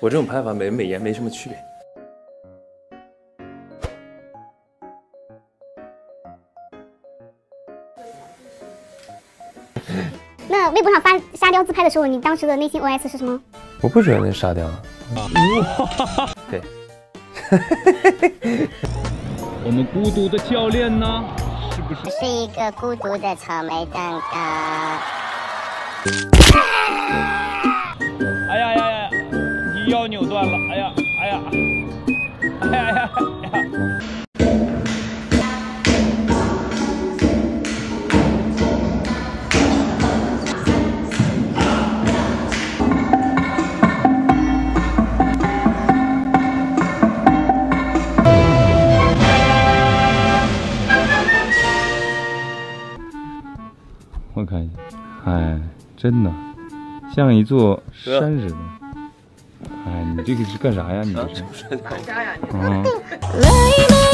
我这种拍法美美颜没什么区别。那微博上发沙雕自拍的时候，你当时的内心 OS 是什么？我不觉得那沙雕。对。我们孤独的教练呢？是不是？是一个孤独的草莓蛋糕。腰扭断了！哎呀哎呀！哎呀呀呀！我看一下，哎，真的像一座山似的。哎，你这个是干啥呀？你这是？打架呀你？